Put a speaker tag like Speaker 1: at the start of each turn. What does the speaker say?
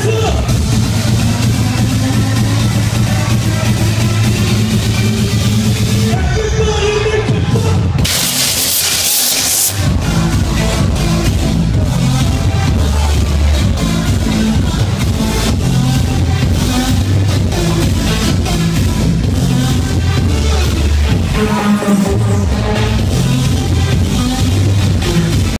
Speaker 1: 승